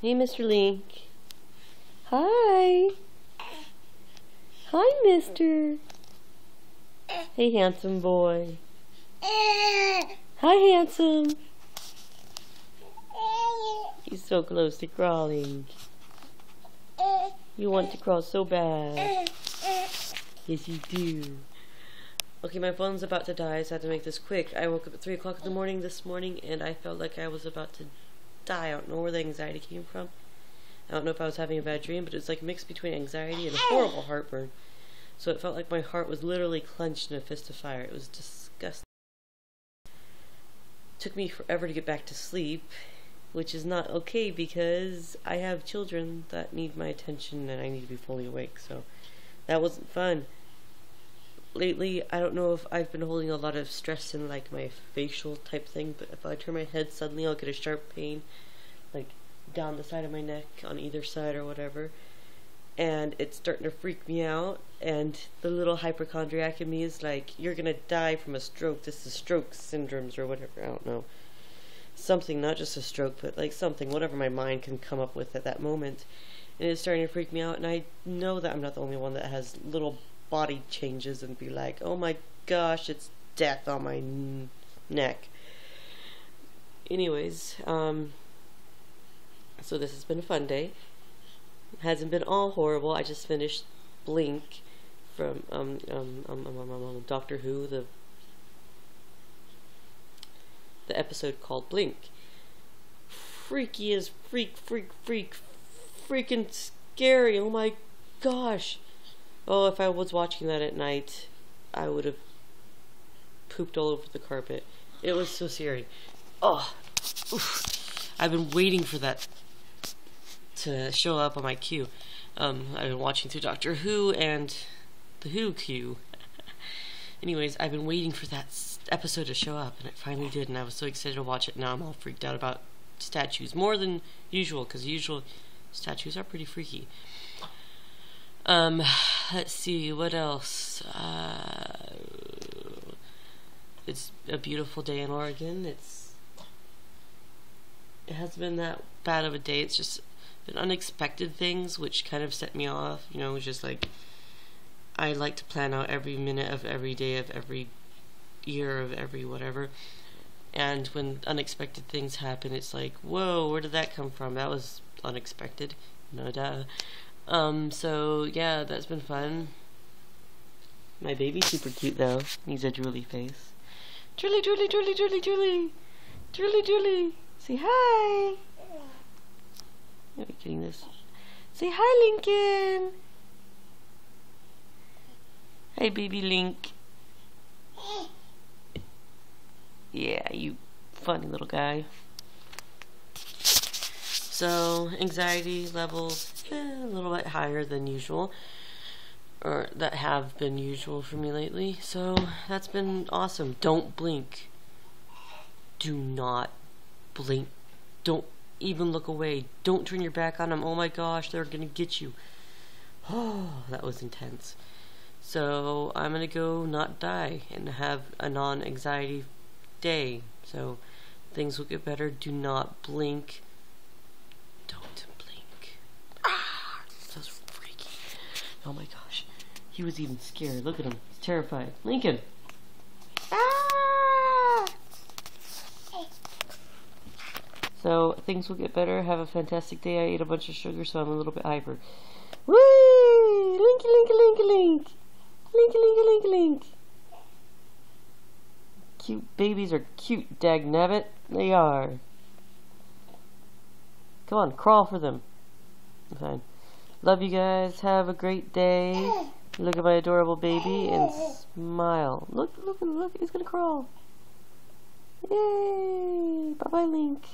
Hey, Mr. Link. Hi. Hi, mister. Hey, handsome boy. Hi, handsome. He's so close to crawling. You want to crawl so bad. Yes, you do. Okay, my phone's about to die, so I have to make this quick. I woke up at 3 o'clock in the morning this morning, and I felt like I was about to die. I don't know where the anxiety came from. I don't know if I was having a bad dream, but it was like mixed between anxiety and horrible heartburn. So it felt like my heart was literally clenched in a fist of fire. It was disgusting. It took me forever to get back to sleep, which is not okay because I have children that need my attention and I need to be fully awake. So that wasn't fun. Lately, I don't know if I've been holding a lot of stress in like my facial type thing, but if I turn my head suddenly, I'll get a sharp pain, like down the side of my neck on either side or whatever. And it's starting to freak me out. And the little hypochondriac in me is like, you're gonna die from a stroke. This is stroke syndromes or whatever. I don't know. Something, not just a stroke, but like something, whatever my mind can come up with at that moment. And it's starting to freak me out. And I know that I'm not the only one that has little body changes and be like, oh my gosh, it's death on my neck. Anyways, um, so this has been a fun day. It hasn't been all horrible. I just finished Blink from um, um, um, um, um, um, Doctor Who, the the episode called Blink. Freaky as freak, freak, freak, freaking scary. Oh my gosh. Oh, if I was watching that at night, I would have pooped all over the carpet. It was so scary. Oh, oof. I've been waiting for that to show up on my queue. Um, I've been watching through Doctor Who and the Who queue. Anyways, I've been waiting for that episode to show up, and it finally did, and I was so excited to watch it. Now I'm all freaked out about statues, more than usual, because usual statues are pretty freaky. Um, let's see, what else? Uh, it's a beautiful day in Oregon. It's it hasn't been that bad of a day. It's just been unexpected things which kind of set me off. You know, just like I like to plan out every minute of every day of every year of every whatever. And when unexpected things happen, it's like, whoa, where did that come from? That was unexpected. No duh. Um, so yeah, that's been fun. My baby's super cute though. He's a drooly face. Drooly, drooly, drooly, drooly, drooly. Drooly, drooly. Say hi. Are you getting this? Say hi, Lincoln. Hey, baby Link. Yeah, you funny little guy. So, anxiety levels a little bit higher than usual. Or that have been usual for me lately. So, that's been awesome. Don't blink. Do not blink. Don't even look away. Don't turn your back on them. Oh my gosh, they're gonna get you. Oh, that was intense. So I'm gonna go not die and have a non-anxiety day. So things will get better. Do not blink. Don't blink. Freaky. Oh my gosh, he was even scared. Look at him. He's terrified. Lincoln. Ah! So things will get better. Have a fantastic day. I ate a bunch of sugar, so I'm a little bit hyper. Whee! Linky, linky, linky, link. Linky, linky, linky, link. Cute babies are cute, dagnabbit. They are. Come on, crawl for them. Fine. Love you guys. Have a great day. Look at my adorable baby and smile. Look, look, look. He's gonna crawl. Yay! Bye-bye, Link.